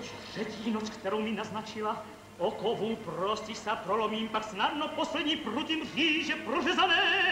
třetí noc, kterou mi naznačila, okovu prostí se prolomím, pak snadno poslední prutím říže prořezané.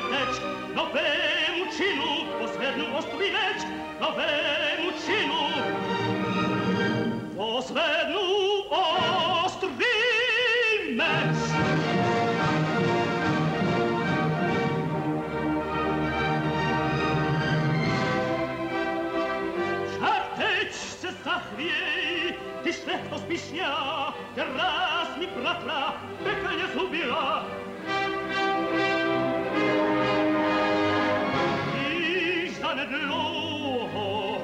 tecz, nowemu czynu, poswernym ostru i lecz, nowemu czynu. Poswernu ostru i mecz. Szarteczce zachwiej, ty ślepo spiśnia, teraz mi bratra, peka nie za nedlouho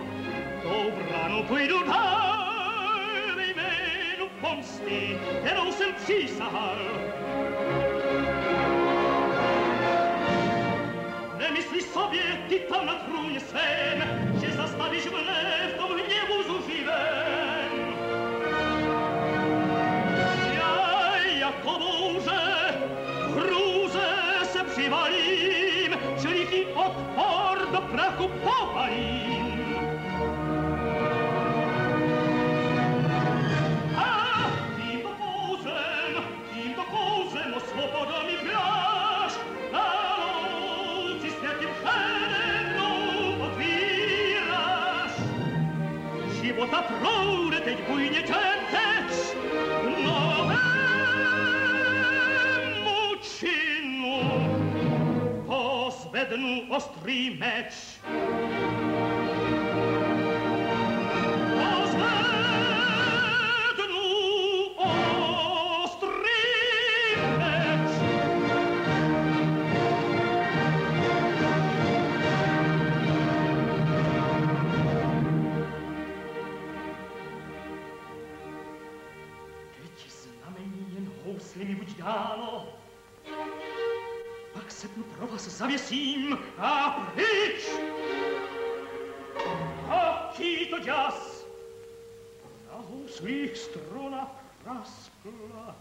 tou branou půjdu dál ve jménu pomsty, kterou jsem přísahal. Nemyslí sobě, ty tam na svém, že zastavíš mne v preocupava aí. nu o strimeč. Se tu pro vás zavěsím a pryč! Aký to ďas na svých strunách praskla.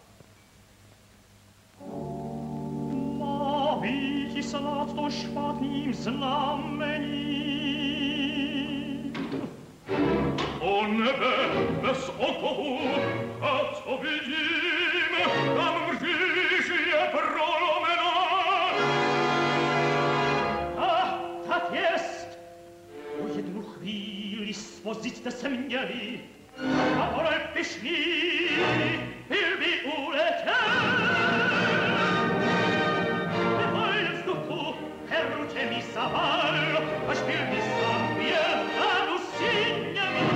Má být snad to špatným znamením. O nebe bez okohu, a co vidím, Vorsitz des Seminary, aber ein Beschnitt, hier wie Uleke. Beholf du tu, herruce mi saval, verspiel mi sabbie, anus signami.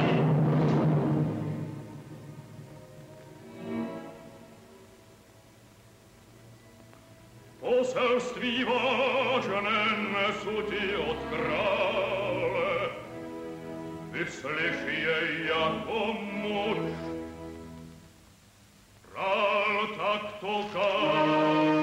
Du sollst wie Wagen, es zu dir Tocca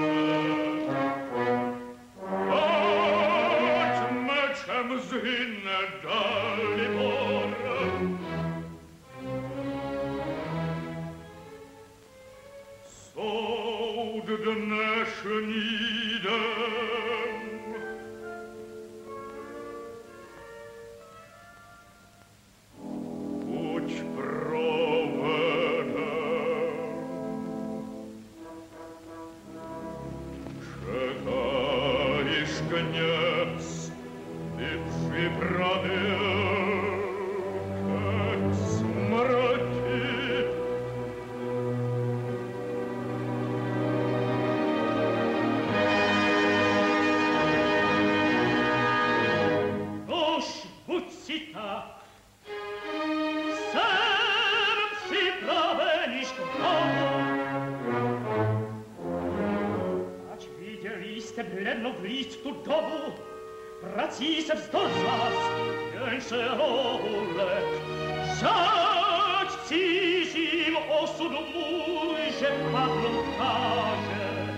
Jedno v lístku dobu prací se vzdor zás, jen se rohulek. Žáč cížím osudu můj, že padlo káže,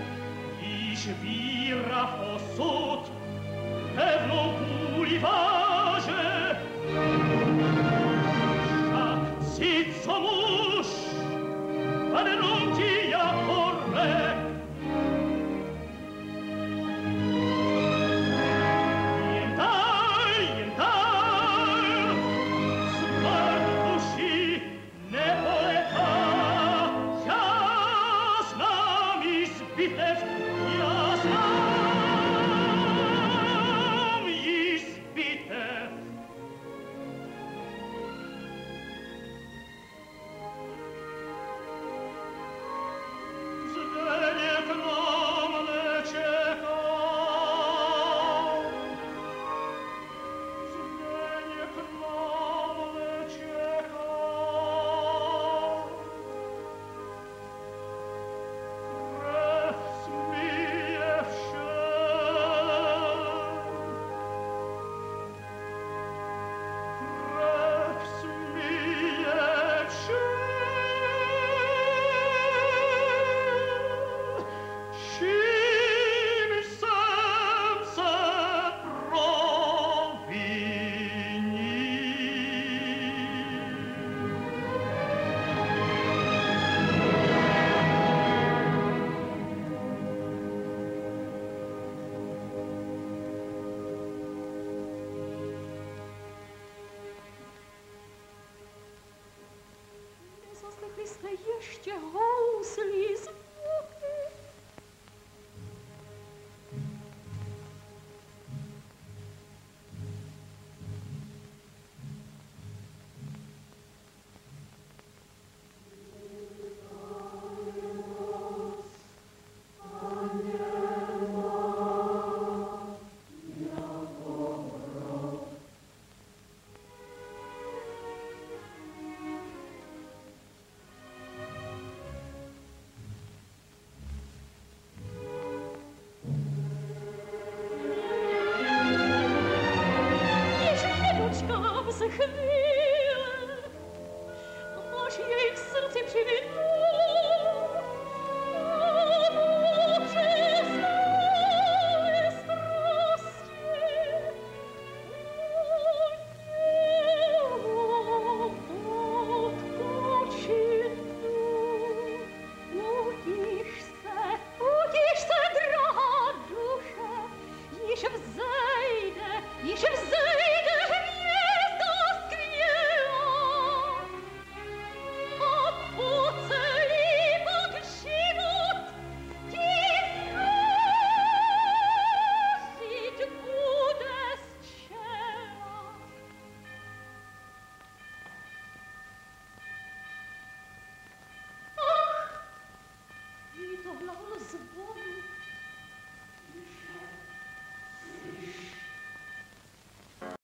již víra v osud pevnou kůli váže. Však si co muž, padnou ti jako rek, jste byste ještě housli ich auf Seide, ich auf